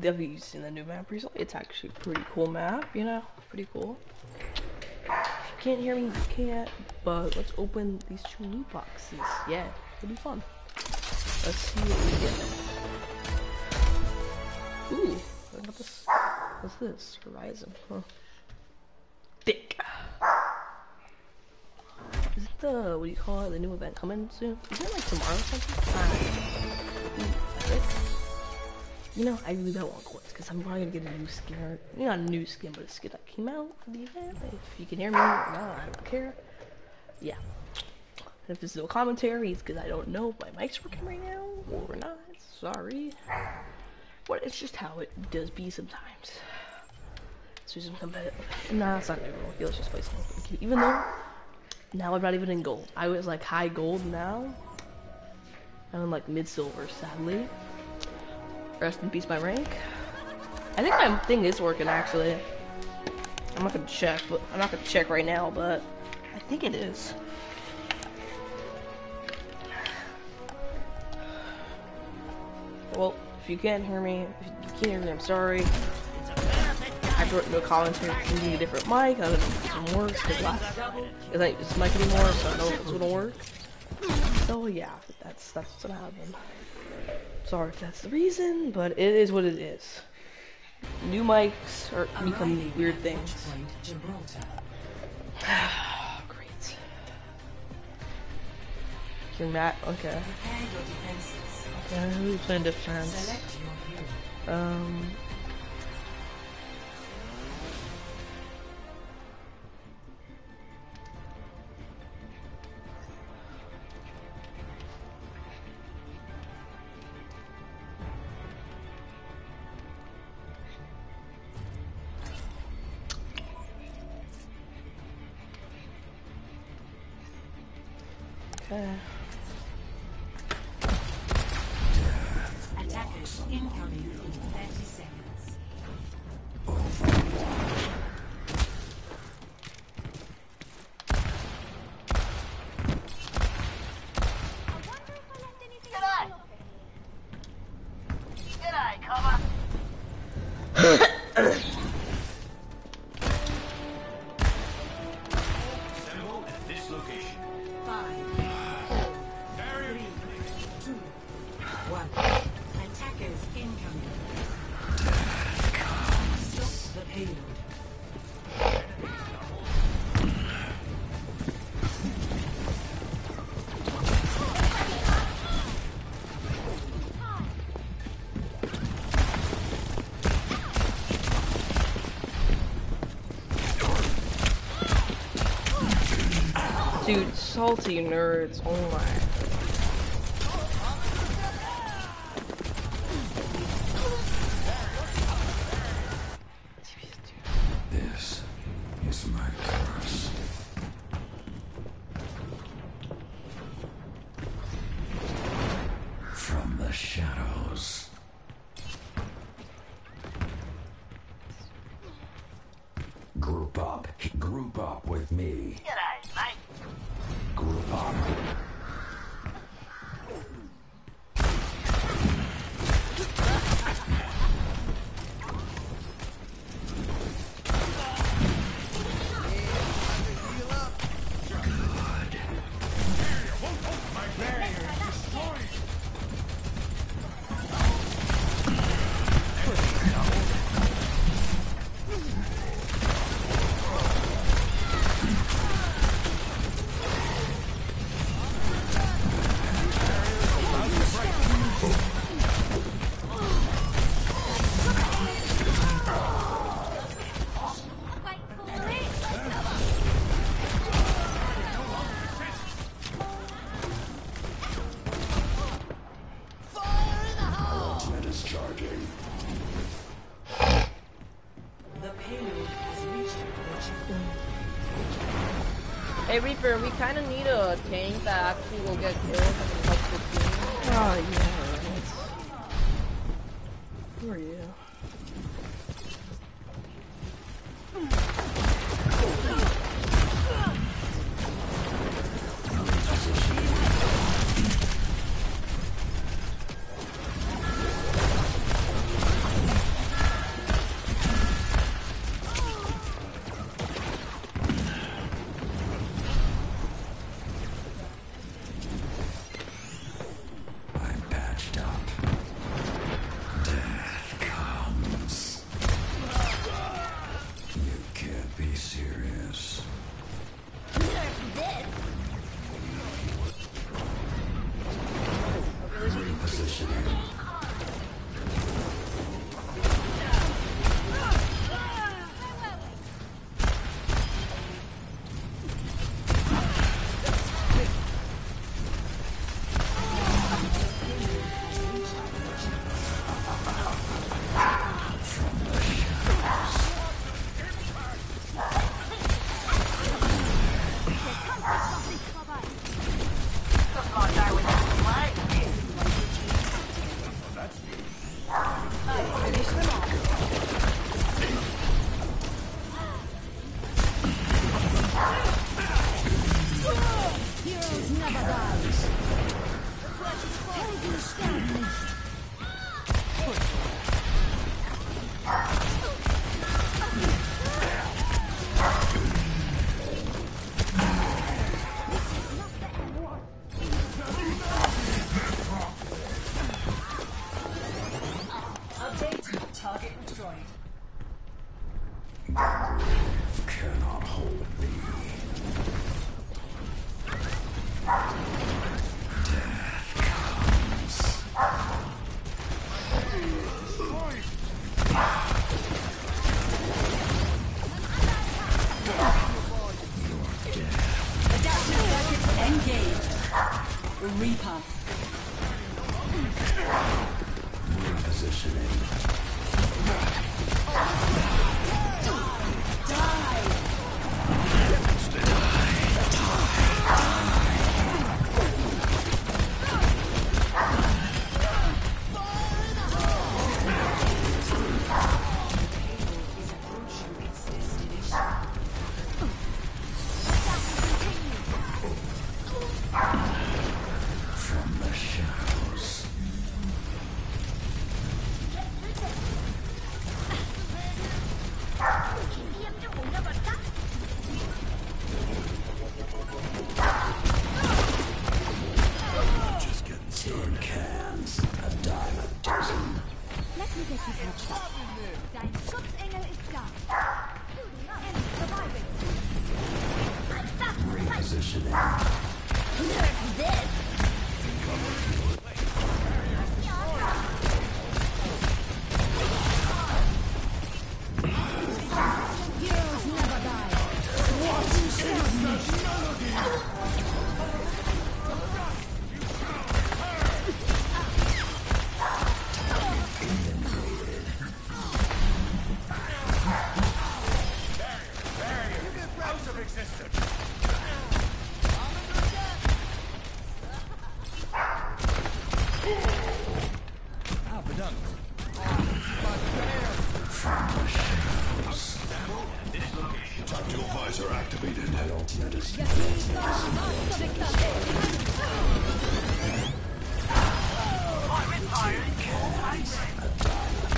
definitely seen the new map recently. It's actually pretty cool map, you know? Pretty cool. you Can't hear me, you can't. But let's open these two loot boxes. Yeah, it'll be fun. Let's see what we get. Ooh, what about this? What's this? Horizon, huh? Thick. Is it the, what do you call it, the new event coming soon? Is it like tomorrow or something? Uh, you know, I really don't want coins because I'm probably gonna get a new skin, or not a new skin, but a skin that came out event. If you can hear me, no, I don't care. Yeah. If there's no commentary, it's because I don't know if my mic's working right now or not. Sorry. But it's just how it does be sometimes. Let's do some competitive. Nah, it's not new. Let's just play something. Even though now I'm not even in gold. I was like high gold now. I'm in like mid silver, sadly. Rest in peace, my rank. I think my thing is working actually. I'm not gonna check, but I'm not gonna check right now, but I think it is. Well, if you can't hear me, if you can't hear me, I'm sorry. I brought no commentary using a different mic. I don't know if this one works because last because I this mic anymore, so I don't know if it's gonna work. So yeah, that's that's what's gonna happen. Sorry if that's the reason, but it is what it is. New mics are becoming weird things. Great. You're Matt, okay. Okay, who's playing defense? Um Okay. Attackers incoming in 30 seconds. Salty nerds, oh my. Reaper, we kind of need a tank that actually will get kills and help the team. Oh yeah, Tactical visor activated. Dime a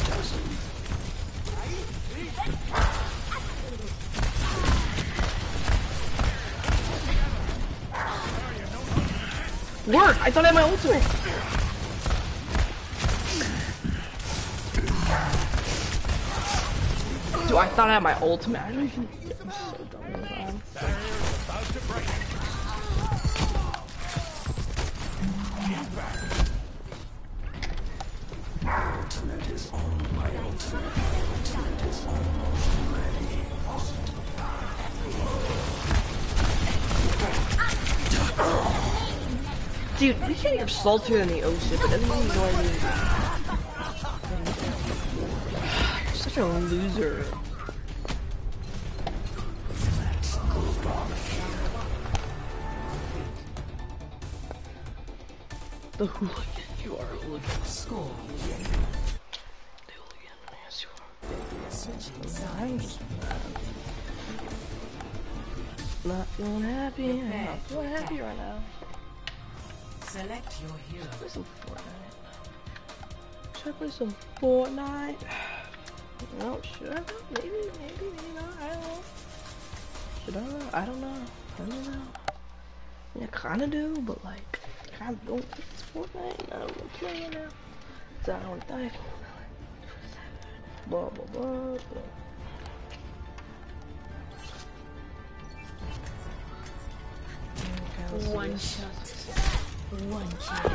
dozen. Work! I thought I had my ultimate! Dude, I thought I had my ultimate. I. I'm so dumb. Dude, we can get saltier than the ocean, but doesn't mean a loser. The hooligan. You are a hooligan. Score. The hooligan. Yes, you are. Switching sides. not feeling happy. I'm not feeling happy right now. Select your hero. Play some Fortnite. Should I play some Fortnite? No, should I? Maybe, maybe, maybe not. I don't know. Should I? I don't know. I don't know. I mean, I kind of do, but like, I kind of don't it's Fortnite. I don't want to play it now. So I don't to die. Blah, blah, blah, blah. Okay, let's see One shot. One kill.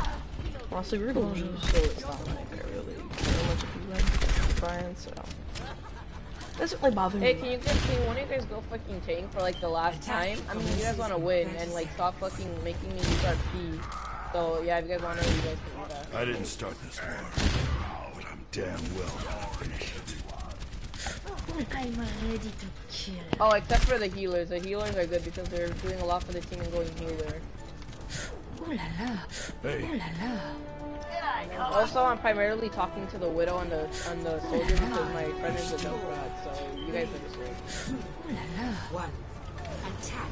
Honestly, we're gonna so it's not like I really care much if you win. Fine, so. Doesn't really bother me. Hey, can you guys, can one of you guys go fucking tank for like the last time? I mean, you guys want to win and like stop fucking making me use our P. So yeah, if you guys want to, you guys can do that. I didn't start this war, but I'm damn well gonna it. I'm ready to kill. Oh, except for the healers. The healers are good because they're doing a lot for the team and going healer. Ooh la la. Hey, Ooh la la. Also, I'm primarily talking to the widow and the and the soldier because my friend is a Junkrat, so you guys. Ooh la la. One. Attack.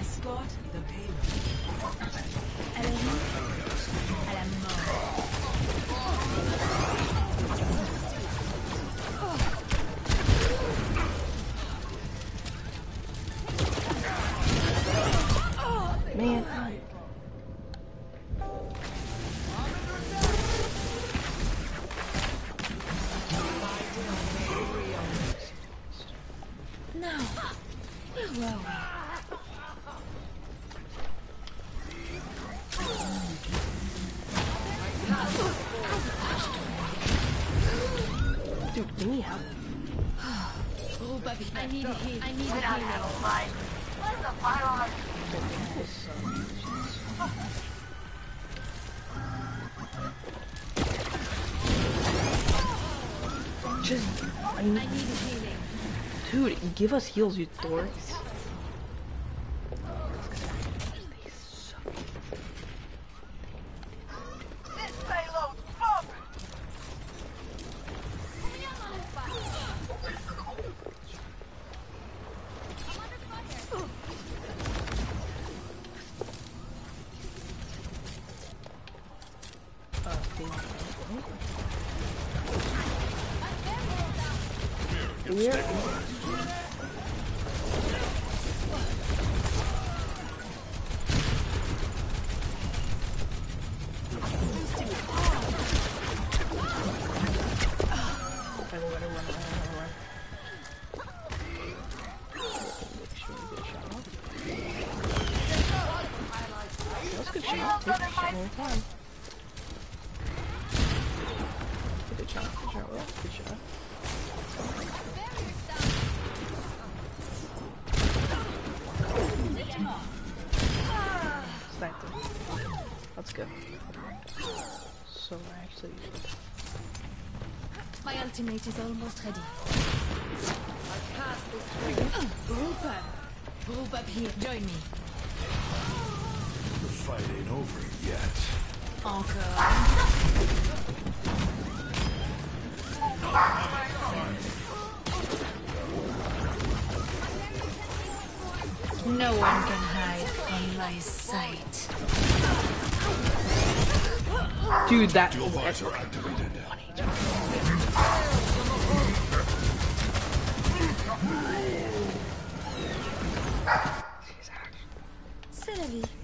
Escort the payload. Man, You need help. I need a heal. I need a Get out of healing. here, Mike. Where's the pylon? Just, I I need a healing. dude, give us heals, you dorks. Take the shot one time. Good shot, good shot, well, good shot. Sniped him. Let's go. So actually, My ultimate is almost ready. Group up. Group up here. Join me. The fight ain't over yet. Encore. No one can hide from my sight. dude, that Dual visor activated. C'est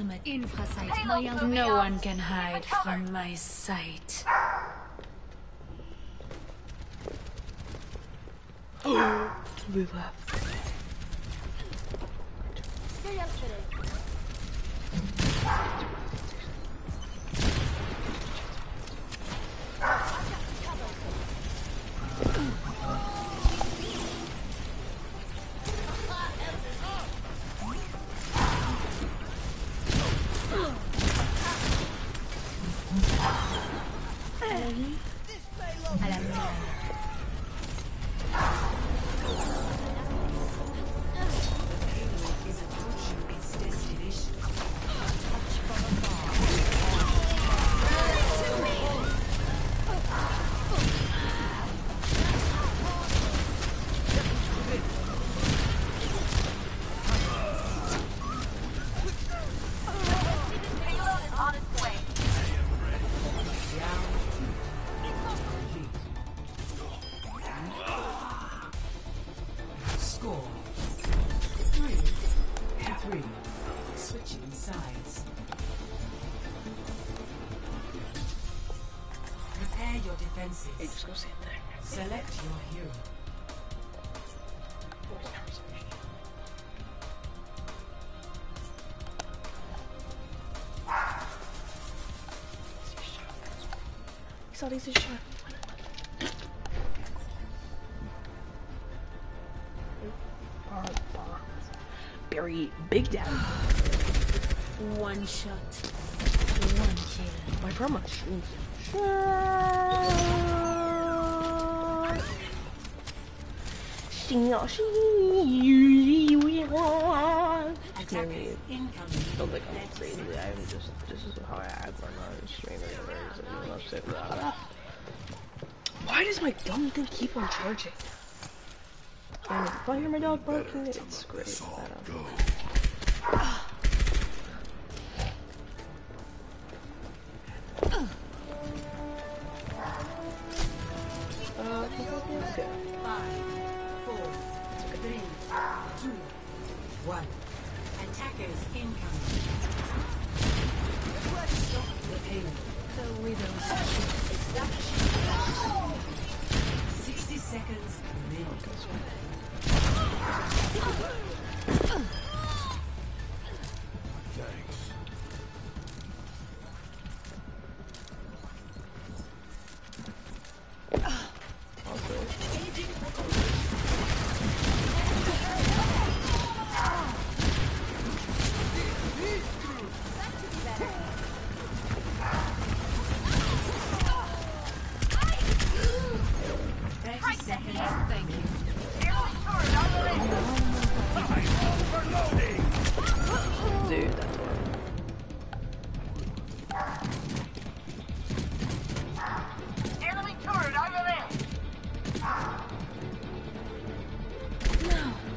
ultimate infrasight. No one can hide from my sight. We left. Score. Three to three. Switching sides. Prepare your defenses. Select your hero. Só isso já. Shot. Barry Big Daddy. One shot. One kill. My streams. Attackers incoming. Don't think I'm crazy. I'm just this is how I act when I'm streaming. I'm upset. Why does my dumb thing keep on charging? And if I hear my dog barking, it's great. I don't. Attackers incoming. The payload. The widow's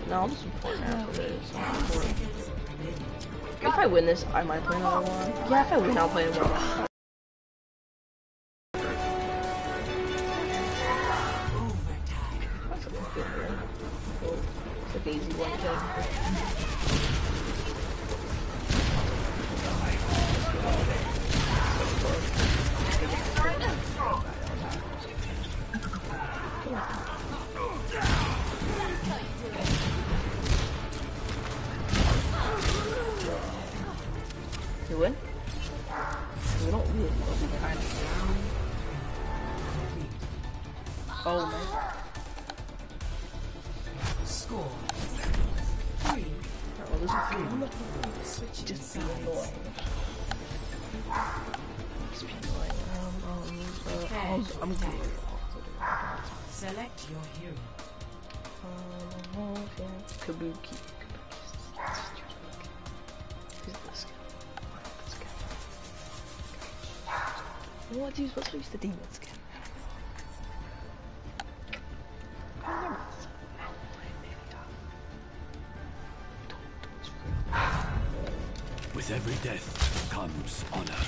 No, I'll just support now this. I'll Ten support. seconds remaining. If I win this, I might play another one. Yeah, if I win, I'll play another one. I'll, I'm good. Select your hero. Um, okay. Kabuki. Who's this guy? This guy. You know what, use the demon skin. With every death comes honor.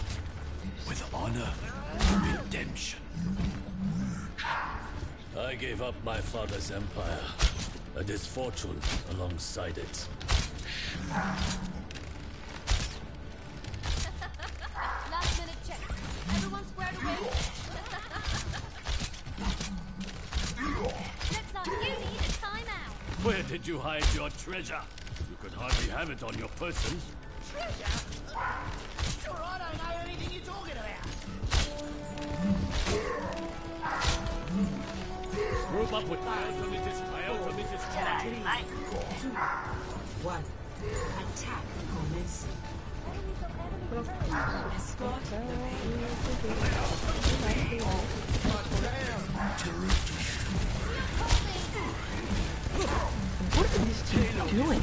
With honor, redemption. I gave up my father's empire and his fortune alongside it. Last minute check. Everyone squared away? Looks like you need a timeout. Where did you hide your treasure? You could hardly have it on your person. Group up with is Two. One. Attack commencing. Escort the. What is this team doing?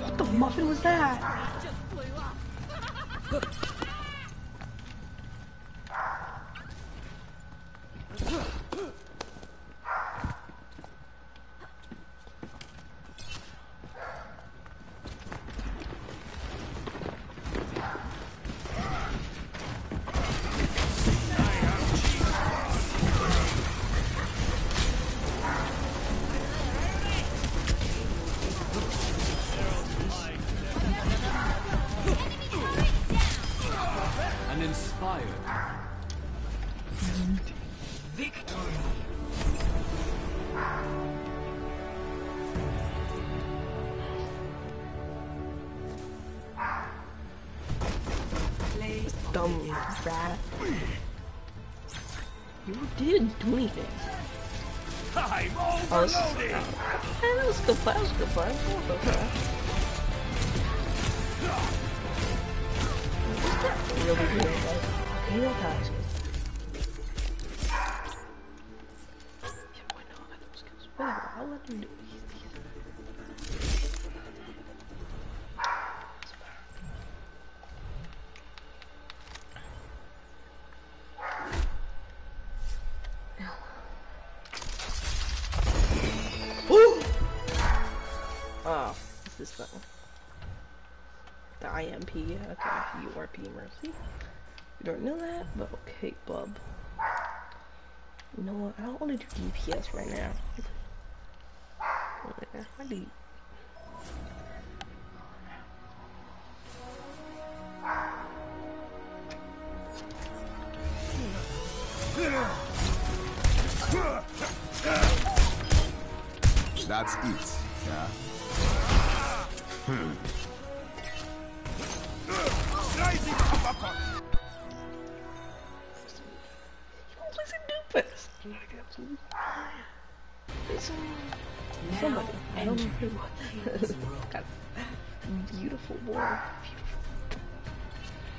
What the muffin was that? Good. Um. You didn't do anything. I'm Oh, this is, uh, hey, that was a good play. That was a good play. That was okay. This got really good. Like, hero ties. Yeah, why not? I got those skills. Whatever. I'll let them do it. Don't know that, but okay, bub. You know what, I don't want to do DPS right now. I do. That's it, somebody. I don't know who. Got a beautiful boy.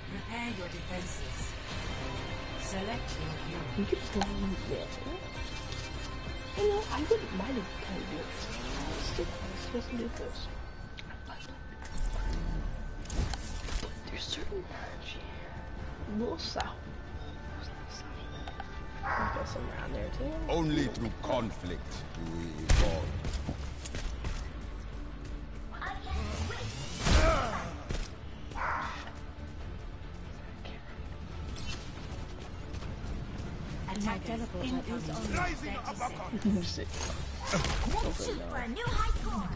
Prepare your defenses. Select your hero. You can just leave. You know, I wouldn't mind if kind of do it. Let's. Let's do this. But there's certain energy. A little south. I'll get around there too. Only through conflict do we evolve. Attackers incoming. Rising uppercut. Music. Shoot for a new high score.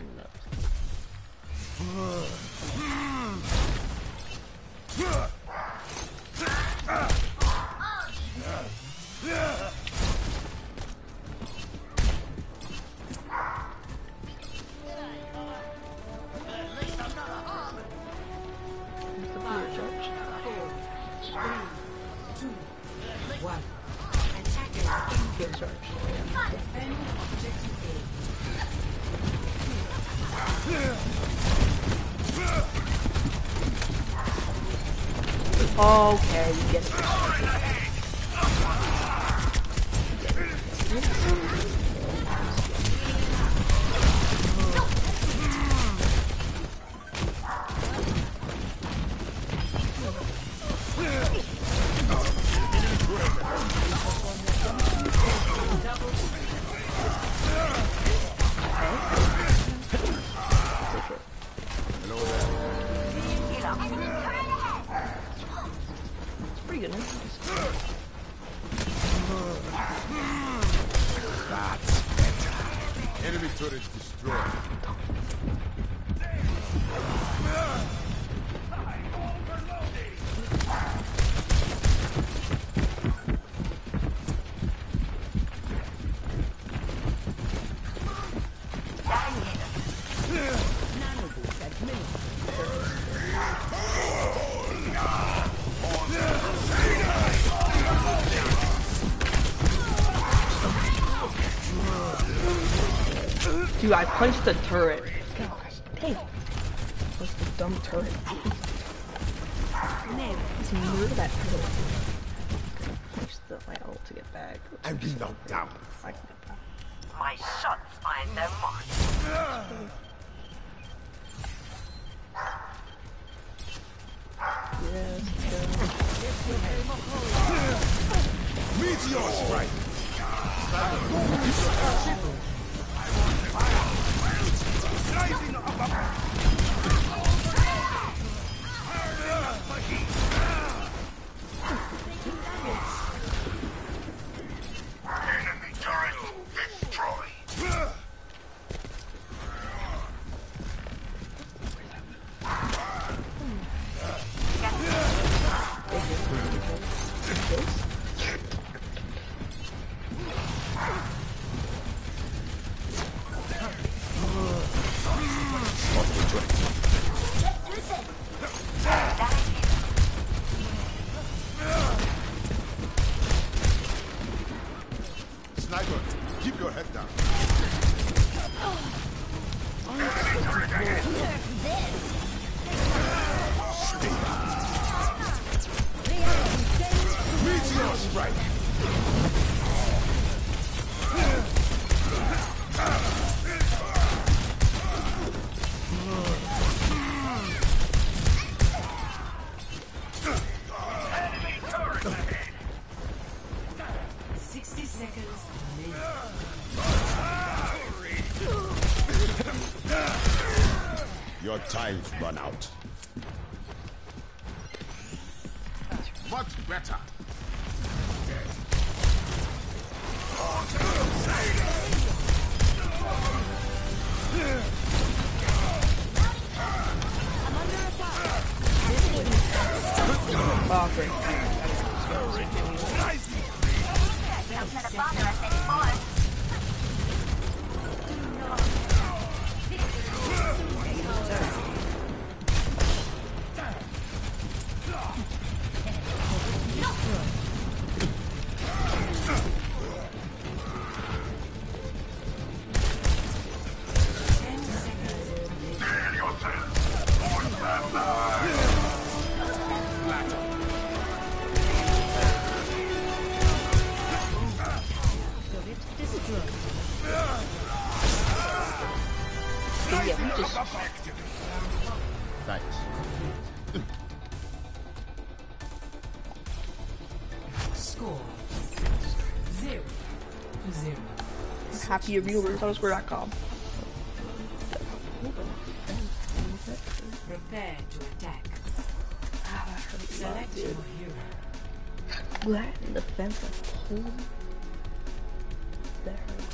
Dude, I punched the turret. Gosh, dang. What's the dumb turret? Man, just murder that turret. Punch the my ult to get back. I've been knocked down. I can get back. My shots find their mark. Happy viewers on square.com. Prepare to attack. Select your hero. Glad in the fence cold. That hurt.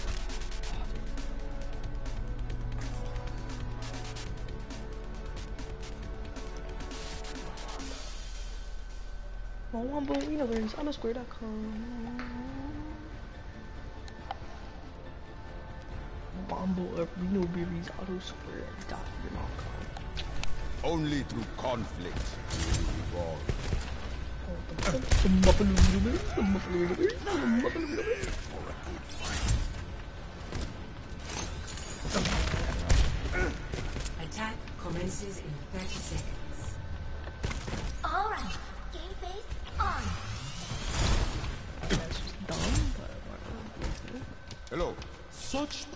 Bowinovers on square.com. Bombo Arena Berries Auto Square.com. Only through conflict do we evolve. Attack commences in 30 seconds.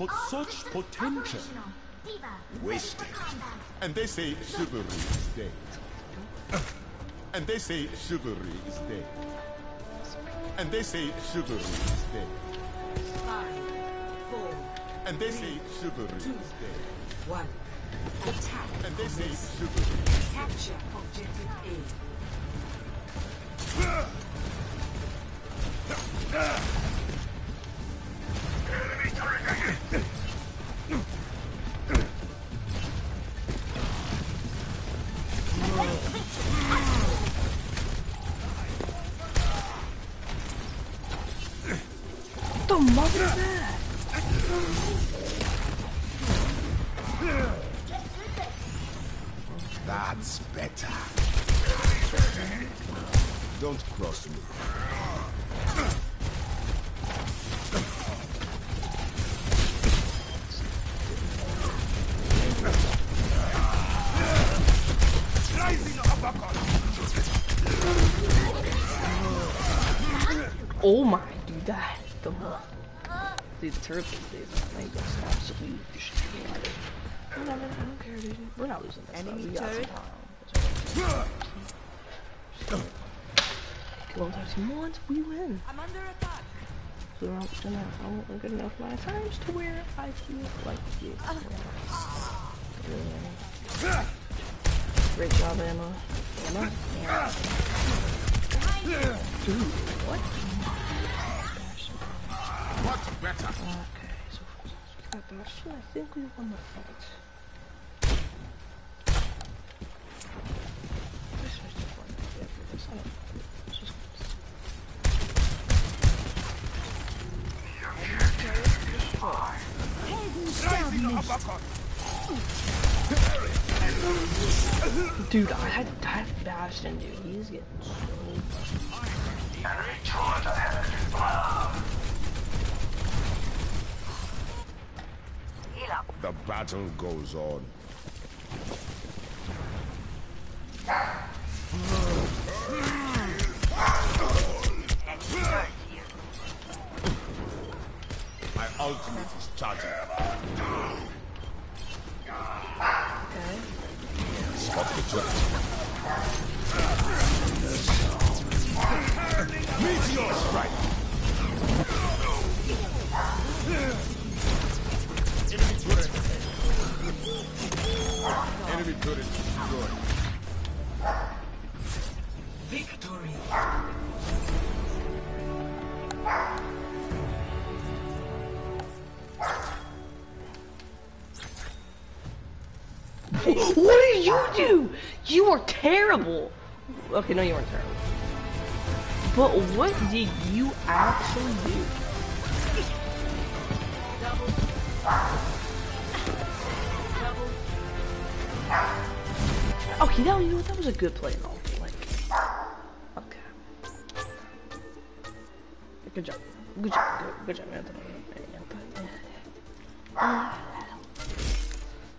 Po- All such potential. D.Va, Wasted. ready for combat. And they say chivalry is dead. And they say chivalry is dead. And they say chivalry is dead. Five, four, And they say chivalry is dead. one. Attack. And they say chivalry Capture objective A. What Dude, the turret these days, just absolutely destroyed. Whatever, I don't care, dude. We're not losing this stuff. We got some time. Once, we win. I'm under attack. So we're not gonna have a good enough amount times to where I feel like it. Ah. Yeah. Great job, Emma. Emma? Yeah. Dude, what? Much better. Okay, so we got Bastion. I think we won the fight. This was the fun idea for this. I don't know. It's just- Dude, I had, I had Bastion, dude. He's getting so The battle goes on. My ultimate is charging. Spot the threat. Meteor strike. Enemy Enemy turret destroyed. Victory. What did you do? You were terrible. Okay, no, you weren't terrible. But what did you actually do? Okay, that, you know, that was a good play all. Like, okay. Good job. Good job. Good, good job. Uh,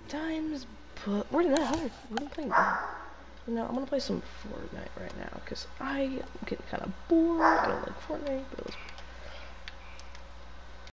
times, but where did that other? Am I playing? You know, I'm gonna play some Fortnite right now because I am getting kind of bored. I don't like Fortnite, but it was